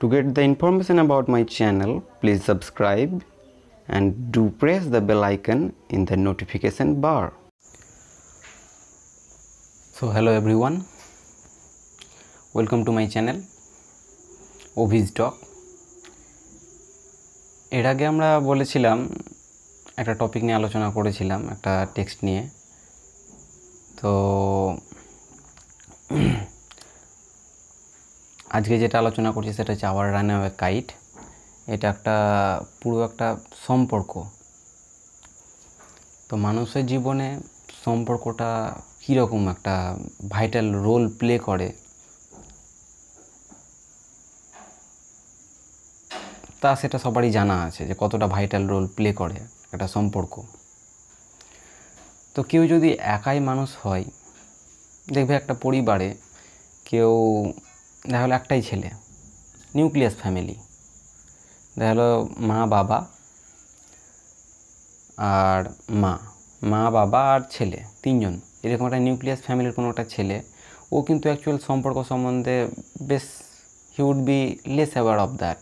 To get the information about my channel, please subscribe and do press the bell icon in the notification bar. So hello everyone, welcome to my channel Ovis Talk. এর আগে আমরা বলেছিলাম একটা topic নিয়ে আলোচনা করেছিলাম একটা text নিয়ে তো আজকে যেটা আলোচনা করছি সেটা হচ্ছে আওয়ার রান অ্যাওয়ে কাইট। এটা একটা পুরো একটা সম্পর্ক। তো মানুষের জীবনে সম্পর্কটা কীরকম একটা ভাইটাল রোল প্লে করে? তা সেটা সবারই জানা আছে যে কতটা ভাইটাল রোল প্লে করে একটা সম্পর্ক। তো কেউ যদি একাই মানুষ হয়, দেখবে একটা পরিবারে কেউ দেখা হলো একটাই ছেলে, নিউক্লিয়াস ফ্যামিলি। দেখা হলো মা, বাবা আর মা। মা, বাবা আর ছেলে, তিনজন। এরকম একটা নিউক্লিয়াস ফ্যামিলির কোনো একটা ছেলে। ও কিন্তু অ্যাকচুয়াল সম্পর্ক সম্বন্ধে বেশ he would be less aware of that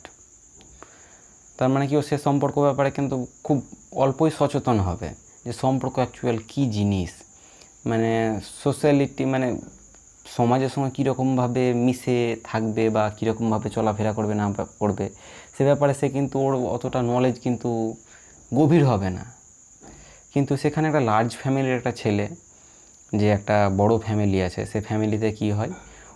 তার মানে কি, ও সে সম্পর্ক ব্যাপারে কিন্তু খুব অল্পই সচেতন হবে। যে সম্পর্ক অ্যাকচুয়াল কী জিনিস? মানে সোশ্যালিটি মানে সমাজের সঙ্গে কীরকমভাবে মিশে থাকবে বা কীরকমভাবে চলাফেরা করবে না করবে, সে ব্যাপারে সে কিন্তু ওর অতটা নলেজ কিন্তু গভীর হবে না। কিন্তু সেখানে একটা লার্জ ফ্যামিলির একটা ছেলে, যে একটা বড় ফ্যামিলি আছে, সে ফ্যামিলিতে কি হয়,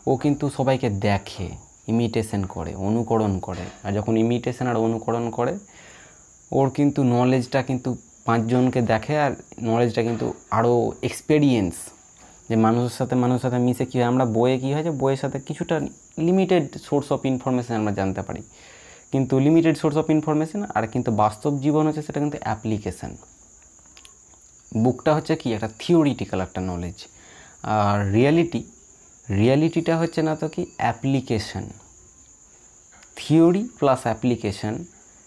ও কিন্তু সবাইকে দেখে ইমিটেশন করে, অনুকরণ করে। আর যখন ইমিটেশন আর অনুকরণ করে, ওর কিন্তু নলেজটা কিন্তু পাঁচজনকে দেখে আর নলেজটা কিন্তু আরও এক্সপেরিয়েন্স যে মানুষের সাথে মানুষের সাথে মিশে কী হয় আমরা বইয়ে কী হয় যে বইয়ের সাথে কিছুটা লিমিটেড সোর্স অফ ইনফরমেশান আমরা জানতে পারি। কিন্তু লিমিটেড সোর্স অফ ইনফরমেশান আর কিন্তু বাস্তব জীবন হচ্ছে সেটা কিন্তু অ্যাপ্লিকেশান বুকটা হচ্ছে কি? একটা থিওরিটিক্যাল একটা নলেজ আর রিয়ালিটি রিয়ালিটিটা হচ্ছে না তো কি? Application theory plus application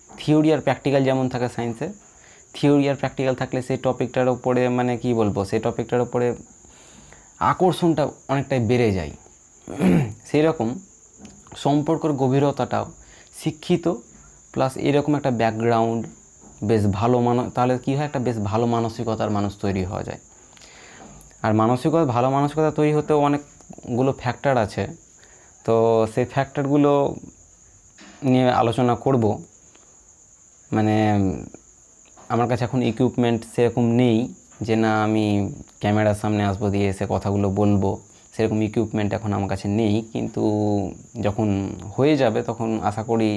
theory আর প্র্যাকটিক্যাল যেমন থাকে সায়েন্সে থিওরি আর প্র্যাকটিক্যাল থাকলে সেই টপিকটার ওপরে মানে কি বলব? সেই টপিকটার ওপরে আকর্ষণটা অনেকটাই বেড়ে যায়। সেই রকম সম্পর্কের গভীরতাটাও শিক্ষিত, প্লাস এরকম একটা ব্যাকগ্রাউন্ড বেশ ভালো মান, তাহলে কী হয়? একটা বেশ ভালো মানসিকতার মানুষ তৈরি হওয়া যায়। আর মানসিকতা, ভালো মানসিকতা তৈরি হতেও অনেকগুলো ফ্যাক্টর আছে। তো সেই ফ্যাক্টরগুলো নিয়ে আলোচনা করব। মানে আমার কাছে এখন ইকুইপমেন্ট সেরকম নেই। যে না, আমি ক্যামেরার সামনে আসব দিয়ে এসে কথাগুলো বলব। সেরকম ইকুইপমেন্ট এখন আমার কাছে নেই। কিন্তু যখন হয়ে যাবে, তখন আশা করি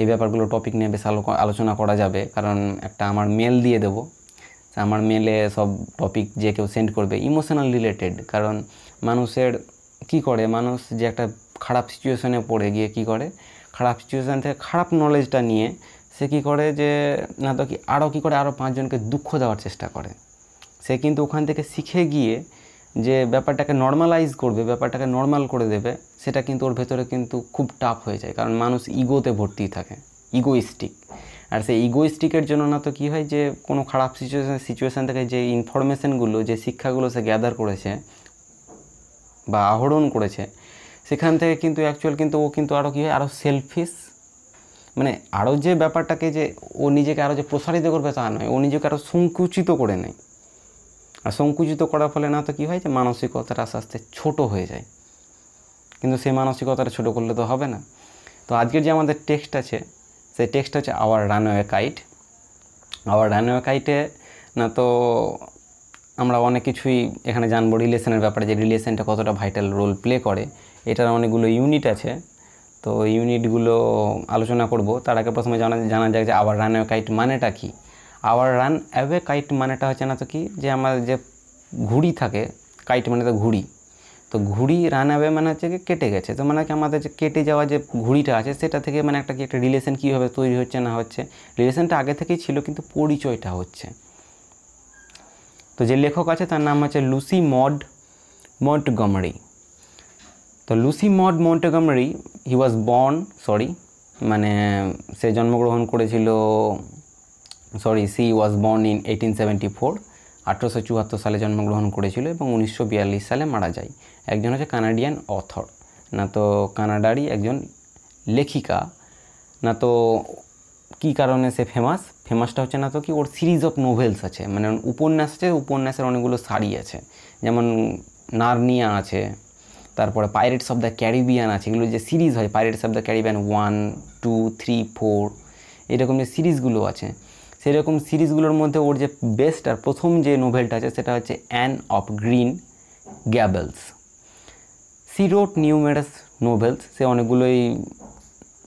এই ব্যাপারগুলো টপিক নিয়ে বেশ আলোচনা করা যাবে। কারণ একটা আমার মেল দিয়ে দেবো। আমার মেলে সব টপিক যে কেউ সেন্ড করবে ইমোশনাল রিলেটেড কারণ মানুষের কি করে, মানুষ যে একটা খারাপ সিচুয়েশনে পড়ে, গিয়ে কি করে? খারাপ সিচুয়েশান থেকে খারাপ নলেজটা নিয়ে সে কী করে যে, না তো কি আরও কী করে আরও পাঁচজনকে দুঃখ দেওয়ার চেষ্টা করে? সে কিন্তু ওখান থেকে শিখে গিয়ে যে ব্যাপারটাকে নর্মালাইজ করবে, ব্যাপারটাকে নর্মাল করে দেবে, সেটা কিন্তু ওর ভেতরে কিন্তু খুব টাফ হয়ে যায়। কারণ মানুষ ইগোতে ভর্তি থাকে ইগোইস্টিক আর সেই ইগোইস্টিকের জন্য না তো কী হয় যে, কোনো খারাপ সিচুয়েশান সিচুয়েশান থেকে যে ইনফরমেশানগুলো যে শিক্ষাগুলো সে গ্যাদার করেছে বা আহরণ করেছে, সেখান থেকে কিন্তু অ্যাকচুয়াল কিন্তু ও কিন্তু আরও কী হয় আরও সেলফিশ মানে আরও যে ব্যাপারটাকে যে ও নিজেকে আরও যে প্রসারিত করবে তা নয়, ও নিজেকে আরও সংকুচিত করে নেয়। আর সংকুচিত করার ফলে না তো কী হয় যে মানসিকতাটা আস্তে আস্তে ছোটো হয়ে যায়। কিন্তু সেই মানসিকতাটা ছোটো করলে তো হবে না। তো আজকের যে আমাদের টেক্সট আছে, সেই টেক্সট হচ্ছে our runaway kite our runaway কাইটে না তো আমরা অনেক কিছুই এখানে জানব রিলেশনের ব্যাপারে, যে রিলেশনটা কতটা ভাইটাল রোল প্লে করে। এটার অনেকগুলো ইউনিট আছে। তো ইউনিটগুলো আলোচনা করব। তার আগে প্রথমে জানা জানা যায় যে আওয়ার রানওয়ে কাইট মানেটা কী। আওয়ার রান অ্যাওয়ে কাইট মানেটা হচ্ছে না তো কি, যে আমার যে ঘুড়ি থাকে, কাইট মানে তো ঘুড়ি। তো ঘুড়ি রান অ্যাওয়ে মানে হচ্ছে কি কেটে গেছে। তো মানে কি আমাদের যে কেটে যাওয়া যে ঘুড়িটা আছে, সেটা থেকে মানে একটা কি একটা রিলেশন কীভাবে তৈরি হচ্ছে না হচ্ছে রিলেশনটা আগে থেকেই ছিল কিন্তু পরিচয়টা হচ্ছে। তো যে লেখক আছে তার নাম হচ্ছে লুসি মড মন্টগমারি। তো Lucy Maud Montgomery he was born sorry মানে সে জন্মগ্রহণ করেছিল sorry, she was born in eighteen seventy four, আঠেরোশো চুয়াত্তর সালে জন্মগ্রহণ করেছিল এবং উনিশশো বিয়াল্লিশ সালে মারা যায়। একজন হচ্ছে কানাডিয়ান অথর। না তো কানাডারই একজন লেখিকা। না তো কী কারণে সে ফেমাস ফেমাসটা হচ্ছে না তো কি ওর সিরিজ অফ নোভেলস আছে। মানে উপন্যাস আছে, উপন্যাসের অনেকগুলো সারি আছে। যেমন নার্নিয়া আছে, তারপরে পাইরেটস অফ দ্য ক্যারিবিয়ান আছে। এগুলো যে সিরিজ হয় pirates of the Caribbean one two three four এরকম যে সিরিজগুলো আছে। সেরকম সিরিজগুলোর মধ্যে ওর যে বেস্ট আর প্রথম যে নোভেলটা আছে সেটা হচ্ছে Anne of Green Gables. She wrote numerous novels, সে অনেকগুলোই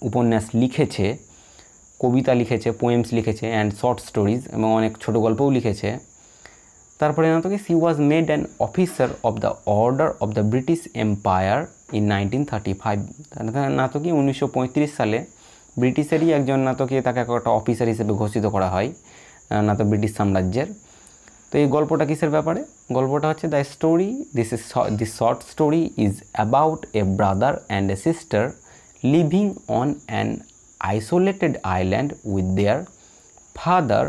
উপন্যাস লিখেছে, কবিতা লিখেছে পোয়েমস লিখেছে অ্যান্ড শর্ট স্টোরিজ এবং অনেক ছোটো গল্পও লিখেছে। তারপরে না তো কি she was made an officer of the Order of the British Empire in nineteen thirty five. না তো কি উনিশশো পঁয়ত্রিশ সালে ব্রিটিশেরই একজন না তো কি তাকে একটা অফিসার হিসেবে ঘোষিত করা হয় না তো ব্রিটিশ সাম্রাজ্যের। তো এই গল্পটা কিসের ব্যাপারে? গল্পটা হচ্ছে the story this is this short story is about a brother and a sister living on an isolated island with their father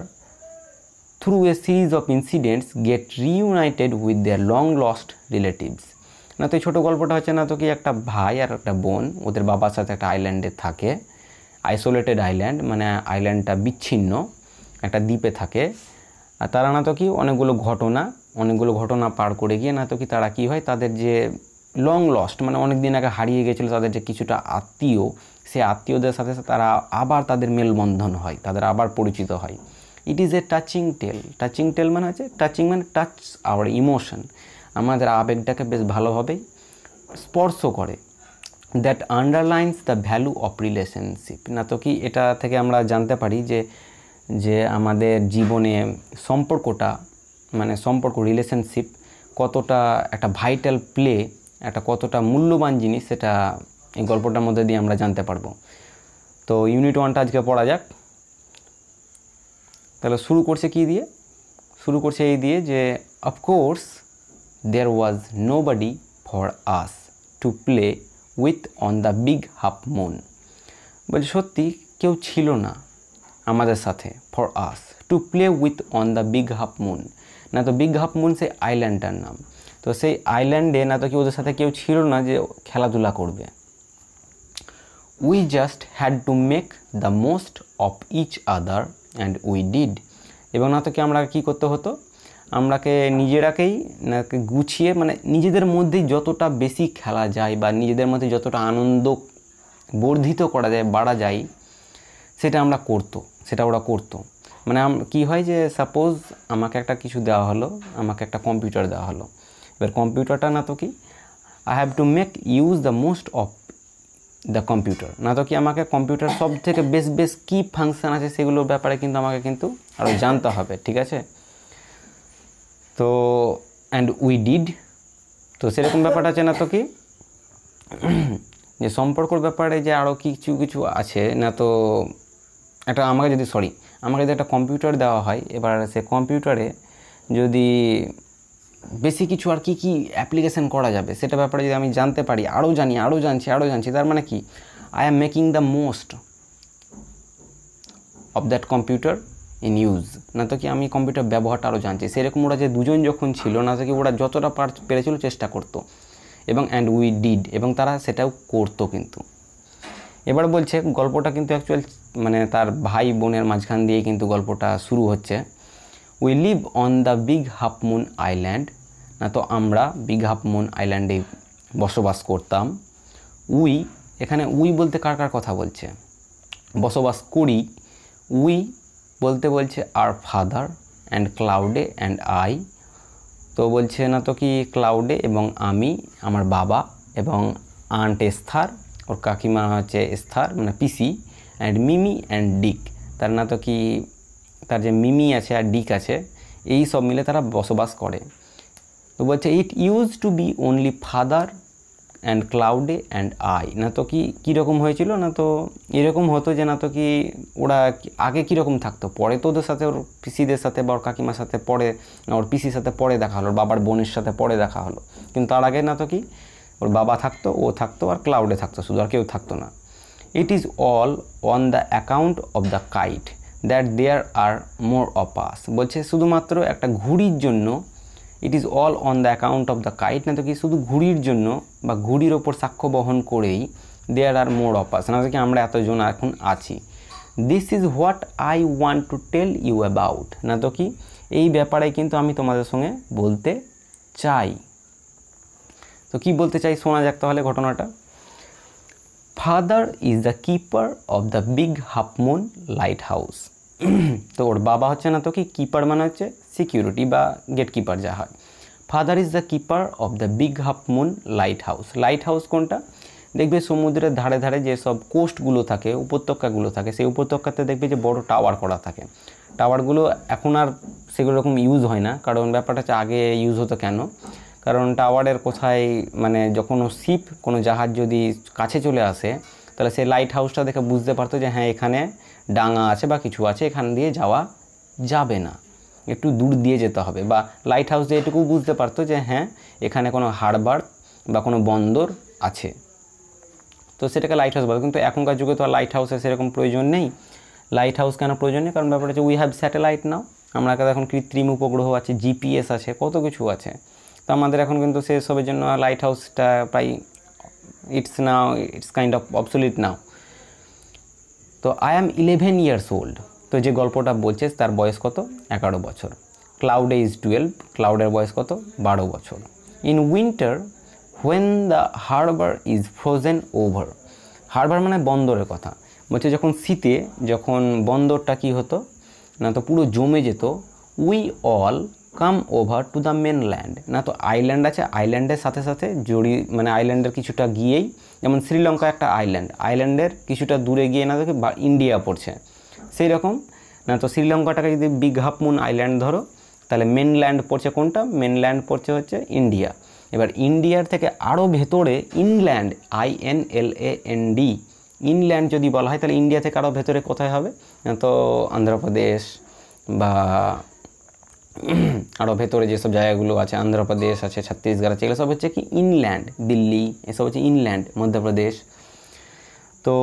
through a series of incidents get reunited with their long lost relatives না, তো এই ছোটো গল্পটা হচ্ছে না তো কি একটা ভাই আর একটা বোন, ওদের বাবার সাথে একটা আইল্যান্ডে থাকে। আইসোলেটেড আইল্যান্ড মানে আইল্যান্ডটা বিচ্ছিন্ন, একটা দ্বীপে থাকে। আর তারা না তো কি অনেকগুলো ঘটনা অনেকগুলো ঘটনা পার করে গিয়ে না তো কি তারা কি হয়, তাদের যে লং লস্ট মানে অনেক দিন আগে হারিয়ে গেছিল তাদের যে কিছুটা আত্মীয়, সে আত্মীয়দের সাথে তারা আবার তাদের মেলবন্ধন হয়, তাদের আবার পরিচিত হয়। It is a touching tale touching tale মানে হচ্ছে টাচিং মানে টাচ আওয়ার ইমোশন আমাদের আবেগটাকে বেশ ভালোভাবেই স্পর্শ করে। That underlines the value of relationship না তো কি এটা থেকে আমরা জানতে পারি যে যে আমাদের জীবনে সম্পর্কটা মানে সম্পর্ক রিলেশনশিপ কতটা একটা ভাইটাল প্লে একটা কতটা মূল্যবান জিনিস সেটা এই গল্পটার মধ্যে দিয়ে আমরা জানতে পারব। তো ইউনিট ওয়ানটা আজকে পড়া যাক। তাহলে শুরু করছে কি দিয়ে? শুরু করছে এই দিয়ে যে of course there was nobody for us to play with on the Big Half Moon বলছে সত্যি কেউ ছিল না আমাদের সাথে for us to play with on the Big Half Moon না তো বিগ হাফ মুন সেই আইল্যান্ডটার নাম। তো সেই আইল্যান্ডে না তো কি ওদের সাথে কেউ ছিল না যে খেলাধুলা করবে। We just had to make the most of each other and we did এবং না তো কি আমরা কী করতে হতো? আমরাকে নিজেরাকেই গুছিয়ে মানে নিজেদের মধ্যেই যতটা বেশি খেলা যায় বা নিজেদের মধ্যে যতটা আনন্দ বর্ধিত করা যায়, বাড়া যায়, সেটা আমরা করতো, সেটা ওরা করতো। মানে কি হয় যে সাপোজ আমাকে একটা কিছু দেওয়া হলো, আমাকে একটা কম্পিউটার দেওয়া হলো। এবার কম্পিউটারটা না তো কি I have to make use the most of the computer না তো কি আমাকে কম্পিউটার সব থেকে বেশ বেশ কী ফাংশান আছে সেগুলোর ব্যাপারে কিন্তু আমাকে কিন্তু আরও জানতে হবে, ঠিক আছে? তো অ্যান্ড উই ডিড তো সেরকম ব্যাপারটা আছে না তো কি? যে সম্পর্কর ব্যাপারে যে আরও কিছু কিছু আছে না তো, একটা আমাকে যদি সরি আমাকে যদি একটা কম্পিউটার দেওয়া হয়, এবার সে কম্পিউটারে যদি বেশি কিছু আর কি কি অ্যাপ্লিকেশান করা যাবে, সেটা ব্যাপারে যদি আমি জানতে পারি আরও জানি আরও জানছি আরও জানছি, তার মানে কি? I am making the most of that computer in use না তো কি আমি কম্পিউটার ব্যবহারটা আরও জানছি। সেরকম ওরা যে দুজন যখন ছিল, না তো কি ওরা যতটা পার পেরেছিল চেষ্টা করতো। এবং অ্যান্ড উই ডিড এবং তারা সেটাও করতো কিন্তু। এবার বলছে, গল্পটা কিন্তু অ্যাকচুয়াল মানে তার ভাই বোনের মাঝখান দিয়ে কিন্তু গল্পটা শুরু হচ্ছে। We live on the Big Half Moon Island না তো আমরা বিগ হাফ মুন আইল্যান্ডে বসবাস করতাম। উই এখানে উই বলতে কার কার কথা বলছে? বসবাস করি। উই বলতে বলছে আর father and Claudie and I তো বলছে, না তো কি ক্লাউডে এবং আমি, আমার বাবা এবং আন্ট এস্থার ওর কাকিমা হচ্ছে এস্থার মানে পিসি অ্যান্ড মিমি অ্যান্ড ডিক তার না তো কি, তার যে মিমি আছে আর ডিক আছে, এই সব মিলে তারা বসবাস করে। তো বলছে it use to be only father and Claudie and I না তো কি কীরকম হয়েছিল? না তো এরকম হতো যে না তো কি ওরা আগে কীরকম থাকতো? পরে তো ওদের সাথে ওর পিসিদের সাথে বা ওর কাকিমার সাথে পরে ওর পিসির সাথে পরে দেখা হলো বাবার বোনের সাথে পরে দেখা হলো। কিন্তু তার আগে না তো কি, ওর বাবা থাকতো, ও থাকতো, আর ক্লাউডে থাকতো, শুধু আর কেউ থাকতো না। It is all on the account of the kite that there are more of us বলছে শুধুমাত্র একটা ঘুড়ির জন্য it is all on the account of the kite না তো কি, শুধু ঘুড়ির জন্য বা ঘুড়ির ওপর সাক্ষ্য বহন করেই দেয়ার আর মোর অফ আস না তো কি, আমরা এতজন এখন আছি। This is what I want to tell you about না তো কি, এই ব্যাপারে কিন্তু আমি তোমাদের সঙ্গে বলতে চাই। তো কি বলতে চাই শোনা যাক তাহলে ঘটনাটা। Father is the keeper of the Big Half Moon lighthouse তো ওর বাবা হচ্ছে না তো কি কিপার মানে হচ্ছে সিকিউরিটি বা গেট কিপার যা হয়। Father is the keeper of the Big Half Moon lighthouse lighthouse কোনটা? দেখবে সমুদ্রের ধারে ধারে যে সব কোস্টগুলো থাকে, উপত্যকাগুলো থাকে, সেই উপত্যকাতে দেখবে যে বড় টাওয়ার করা থাকে। টাওয়ারগুলো এখন আর সেগুলো রকম ইউজ হয় না, কারণ ব্যাপারটা হচ্ছে আগে ইউজ হতো কেন? কারণ টাওয়ারের কোথায় মানে যখন শিপ কোনো জাহাজ যদি কাছে চলে আসে, তাহলে সেই লাইট হাউসটা দেখে বুঝতে পারতো যে হ্যাঁ এখানে ডাঙা আছে বা কিছু আছে, এখান দিয়ে যাওয়া যাবে না। একটু দূর দিয়ে যেতে হবে বা লাইট হাউস দিয়ে এটুকু বুঝতে পারতো যে হ্যাঁ এখানে কোনো হারবার বা কোনো বন্দর আছে। তো সেটাকে লাইট হাউস বলে। কিন্তু এখনকার যুগে তো আর লাইট হাউসের সেরকম প্রয়োজন নেই। লাইট হাউস কেন প্রয়োজন নেই? কারণ ব্যাপারটা হচ্ছে উই হ্যাভ স্যাটেলাইট নাও আমরা এখন কৃত্রিম উপগ্রহ আছে জিপিএস আছে, কত কিছু আছে। তো আমাদের এখন কিন্তু সেসবের জন্য লাইট হাউসটা প্রায় it's now it's kind of obsolete now তো I am eleven years old তো যে গল্পটা বলছে, তার বয়স কত? এগারো বছর। ক্লাউডে ইজ টুয়েলভ ক্লাউডের বয়স কত? বারো বছর। In winter when the harbour is frozen over harbour মানে বন্দরের কথা। বলছে যখন শীতে, যখন বন্দরটা কি হতো? না তো পুরো জমে যেত। We all come over to the mainland না, তো আইল্যান্ড আছে আইল্যান্ডের সাথে সাথে জড়ি মানে আইল্যান্ডের কিছুটা গিয়েই, যেমন শ্রীলঙ্কা একটা আইল্যান্ড আইল্যান্ডের কিছুটা দূরে গিয়ে না দেখে বা ইন্ডিয়া পড়ছে। সেই রকম না, তো শ্রীলঙ্কাটাকে যদি হাফ মুন আইল্যান্ড ধরো, তাহলে মেনল্যান্ড পড়ছে কোনটা? মেনল্যান্ড পড়ছে হচ্ছে ইন্ডিয়া এবার ইন্ডিয়ার থেকে আরও ভেতরে inland I N L A N D inland যদি বলা হয়, তাহলে ইন্ডিয়া থেকে আরও ভেতরে কোথায় হবে? তো অন্ধ্রপ্রদেশ বা আরও ভেতরে যেসব জায়গাগুলো আছে অন্ধ্রপ্রদেশ আছে, ছত্তিশগড় আছে, এগুলো সব হচ্ছে কি ইনল্যান্ড দিল্লি, এসব হচ্ছে ইনল্যান্ড মধ্যপ্রদেশ। তো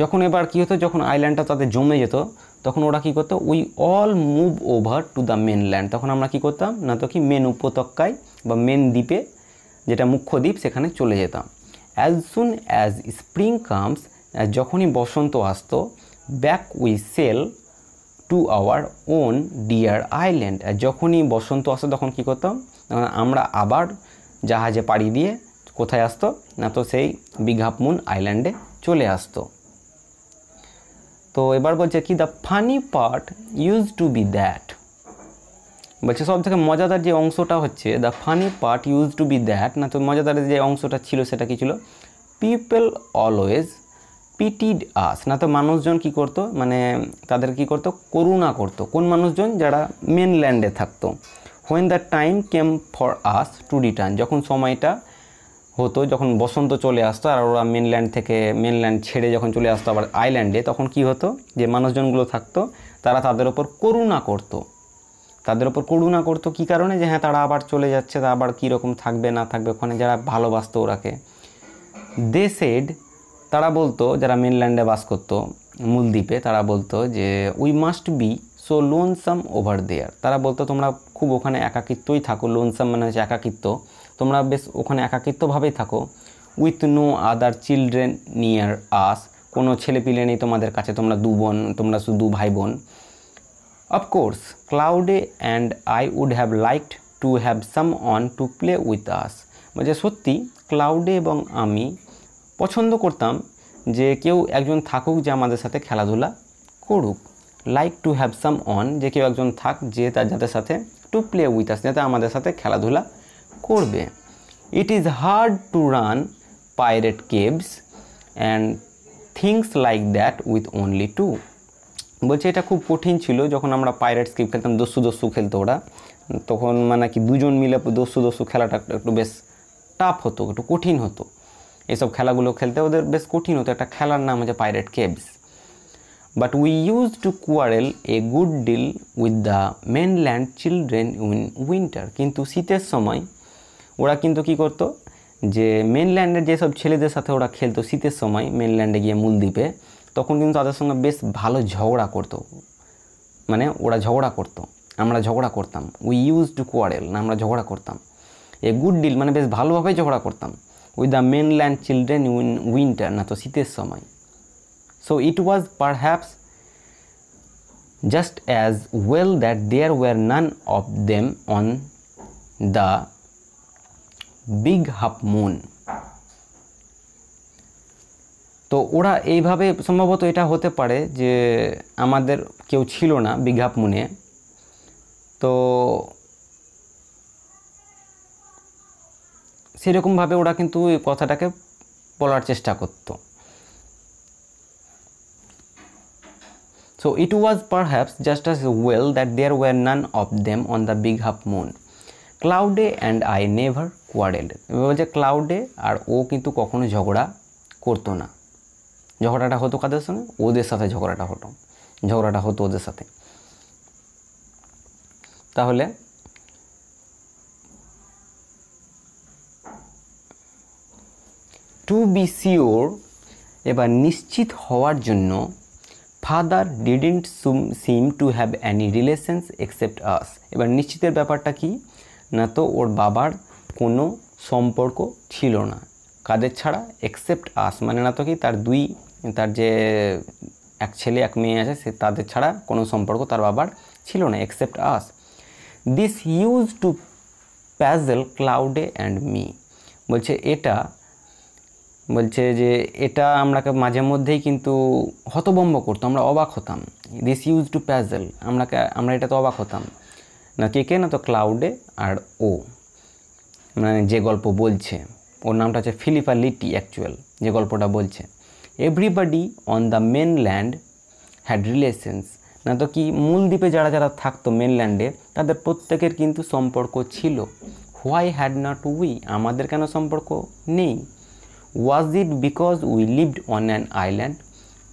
যখন এবার কী হতো, যখন আইল্যান্ডটা তাদের জমে যেত, তখন ওরা কী করতো we all move over to the mainland তখন আমরা কী করতাম, না তো কি মেন উপত্যকায় বা মেন দ্বীপে যেটা মুখ্য দ্বীপ, সেখানে চলে যেতাম। As soon as spring comes যখনই বসন্ত আসতো back we sail to our own dear island. আর যখনই বসন্ত আসতো তখন কী করতাম? তখন আমরা আবার জাহাজে পাড়ি দিয়ে কোথায় আসতো? না তো সেই বিগ হাফ মুন আইল্যান্ডে চলে আসতো। তো এবার বলছে কি the funny part use to be that বলছে সব থেকে মজাদার যে অংশটা হচ্ছে the funny part use to be that না তো মজাদারের যে অংশটা ছিল, সেটা কি ছিল? পিপল অলওয়েজ পিটিড আস না তো মানুষজন কি করতো? মানে তাদের কি করতো? করুণা করতো। কোন মানুষজন? যারা মেনল্যান্ডে থাকতো। When the time came for us to return যখন সময়টা হতো, যখন বসন্ত চলে আসতো, আর ওরা মেনল্যান্ড থেকে মেনল্যান্ড ছেড়ে যখন চলে আসতো আবার আইল্যান্ডে তখন কি হতো? যে মানুষজনগুলো থাকতো, তারা তাদের ওপর করুণা করতো। তাদের ওপর করুণা করতো কী কারণে? যে হ্যাঁ তারা আবার চলে যাচ্ছে, তা আবার কীরকম থাকবে, না থাকবে, ওখানে যারা ভালোবাসতো ওরাকে। দে সেড তারা বলতো, যারা মেনল্যান্ডে বাস করতো, মূলদ্বীপে, তারা বলতো যে we must be so lonesome over there তারা বলতো, তোমরা খুব ওখানে একাকিত্বই থাকো। লোনসাম মানে হচ্ছে একাকিত্ব। তোমরা বেশ ওখানে একাকিত্বভাবেই থাকো। With no other children near us কোনো ছেলেপিলে নেই তোমাদের কাছে। তোমরা দু বোন, তোমরা শুধু ভাই বোন। Of course Claudie and I would have liked to have someone to play with us বলছে, সত্যি? ক্লাউডে এবং আমি পছন্দ করতাম যে কেউ একজন থাকুক যে আমাদের সাথে খেলাধুলা করুক। Like to have someone যে কেউ একজন থাক যে তার যাদের সাথে টু প্লে উইথ আস যাতে আমাদের সাথে খেলাধুলা করবে। It is hard to run pirate caves and things like that with only two বলছে এটা খুব কঠিন ছিল, যখন আমরা পাইরেট স্কিপ খেলতাম, দস্যু দস্যু খেলতো ওরা। তখন মানে কি দুজন মিলে দস্যু দস্যু খেলাটা একটু বেশ টাফ হতো, একটু কঠিন হতো। এসব খেলাগুলো খেলতে ওদের বেশ কঠিন হতো। একটা খেলার নাম হচ্ছে pirate caves but we use to quarrel a good deal with the mainland children in winter কিন্তু শীতের সময় ওরা কিন্তু কি করতো, যে মেনল্যান্ডের যেসব ছেলেদের সাথে ওরা খেলতো শীতের সময় মেনল্যান্ডে গিয়ে মূলদ্বীপে, তখন কিন্তু তাদের সঙ্গে বেশ ভালো ঝগড়া করতো। মানে ওরা ঝগড়া করতো, আমরা ঝগড়া করতাম। উই ইউজ টু কোয়ারেল না আমরা ঝগড়া করতাম। এ গুড ডিল মানে বেশ ভালোভাবে ঝগড়া করতাম। With the mainland children win winter না তো শীতের সময় so it was perhaps just as well that there were none of them on the big half moon. তো ওরা এইভাবে সম্ভবত এটা হতে পারে যে আমাদের কেউ ছিল না হাফ মুনে তো সেরকমভাবে ওরা কিন্তু ওই কথাটাকে বলার চেষ্টা করতো। So, it was perhaps just as well that there were none of them on the Big Half moon. Claudie and I never quarrelled বলছে ক্লাউডে আর ও কিন্তু কখনো ঝগড়া করতো না। ঝগড়াটা হতো কাদের সঙ্গে? ওদের সাথে ঝগড়াটা হতো। ঝগড়াটা হতো ওদের সাথে। তাহলে টু বি শিওর এবার নিশ্চিত হওয়ার জন্য father didn't seem to have any relations except us এবার নিশ্চিতের ব্যাপারটা কি? না তো ওর বাবার কোনো সম্পর্ক ছিল না। কাদের ছাড়া? এক্সেপ্ট আস মানে না তো কি তার দুই, তার যে এক ছেলে, এক মেয়ে আছে, সে তাদের ছাড়া কোনো সম্পর্ক তার বাবার ছিল না except us this use to puzzle Claudie and me বলছে, এটা বলছে যে এটা আমরাকে মাঝে মধ্যেই কিন্তু হতবম্ব করতো, আমরা অবাক হতাম। দিস ইউজ টু প্যাজেল আমরাকে, আমরা এটা তো অবাক হতাম। না, কে কে না তো ক্লাউডে আর ও মানে যে গল্প বলছে, ওর নামটা হচ্ছে ফিলিপা লিটি অ্যাকচুয়াল যে গল্পটা বলছে। Everybody on the mainland had relations না তো কি মূল দ্বীপে যারা যারা থাকতো মেনল্যান্ডে তাদের প্রত্যেকের কিন্তু সম্পর্ক ছিল। হোয়াই হ্যাড নট উই আমাদের কেন সম্পর্ক নেই? Was it because we lived on an island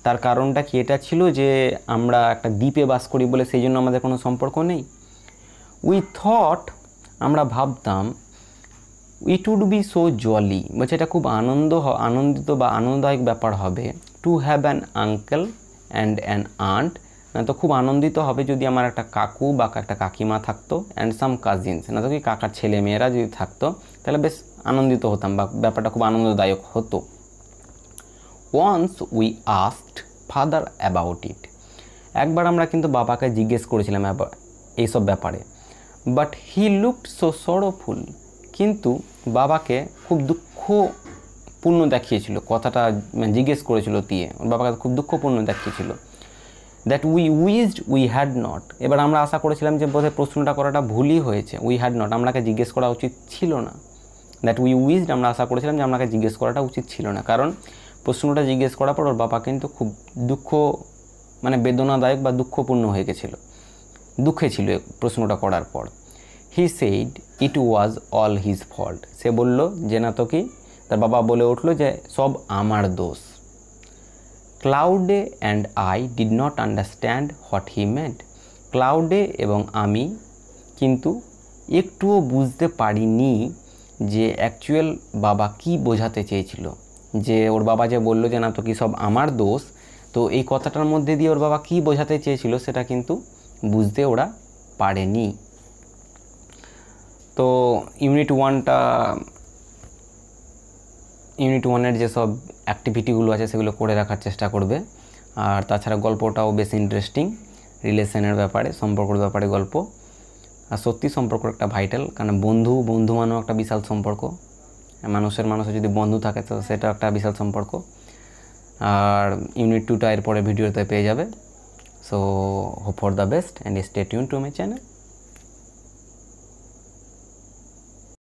তার কারণটা কি? এটা ছিল যে আমরা একটা দ্বীপে বাস করি বলে সেই জন্য আমাদের কোনো সম্পর্ক নেই। উই থট আমরা ভাবতাম it would be so jolly বলছে এটা খুব আনন্দ আনন্দিত বা আনন্দদায়ক ব্যাপার হবে। To have an uncle and an aunt তো খুব আনন্দিত হবে যদি আমার একটা কাকু বা একটা কাকিমা থাকতো অ্যান্ড সাম কাজিনস না তো কি কাকার ছেলে মেয়েরা যদি থাকতো, তাহলে বেশ আনন্দিত হতাম বা ব্যাপারটা খুব আনন্দদায়ক হতো। Once we asked father about it একবার আমরা কিন্তু বাবাকে জিজ্ঞেস করেছিলাম এইসব ব্যাপারে। But he looked so sorrowful কিন্তু বাবাকে খুব দুঃখপূর্ণ দেখিয়েছিল। কথাটা মানে জিজ্ঞেস করেছিল দিয়ে ওর বাবাকে খুব দুঃখপূর্ণ দেখিয়েছিল। That we wished we had not এবার আমরা আশা করেছিলাম যে বোধহয় প্রশ্নটা করাটা ভুলই হয়েছে উই হ্যাড নট আমরাকে জিজ্ঞেস করা উচিত ছিল না। দ্যাট উই উইজড আমরা আশা করেছিলাম যে আপনাকে জিজ্ঞেস করাটা উচিত ছিল না। কারণ প্রশ্নটা জিজ্ঞেস করার পর ওর বাবা কিন্তু খুব দুঃখ মানে বেদনাদায়ক বা দুঃখপূর্ণ হয়ে গেছিল। দুঃখে ছিল প্রশ্নটা করার পর। He said it was all his fault সে বলল যে না তো কি? তার বাবা বলে উঠল যে, সব আমার দোষ। Claudie and I did not understand what he meant Claudie এবং আমি কিন্তু একটুও বুঝতে পারিনি যে অ্যাকচুয়াল বাবা কি বোঝাতে চেয়েছিল। যে ওর বাবা যে বলল যে, না তো কি সব আমার দোষ। তো এই কথাটার মধ্যে দিয়ে ওর বাবা কি বোঝাতে চেয়েছিল সেটা কিন্তু বুঝতে ওরা পারেনি। তো ইউনিট ওয়ানটা ইউনিট ওয়ানের যেসব অ্যাক্টিভিটিগুলো আছে সেগুলো করে রাখার চেষ্টা করবে। আর তাছাড়া গল্পটাও বেশ ইন্টারেস্টিং রিলেশনের ব্যাপারে, সম্পর্কের ব্যাপারে গল্প। আর সত্যি সম্পর্ক একটা ভাইটাল কারণ বন্ধু বন্ধু মানেও একটা বিশাল সম্পর্ক। মানুষের মানুষের যদি বন্ধু থাকে, তো সেটা একটা বিশাল সম্পর্ক। আর ইউনিট টুটা এরপরে ভিডিওতে পেয়ে যাবে। So hope for the best and stay tune to my channel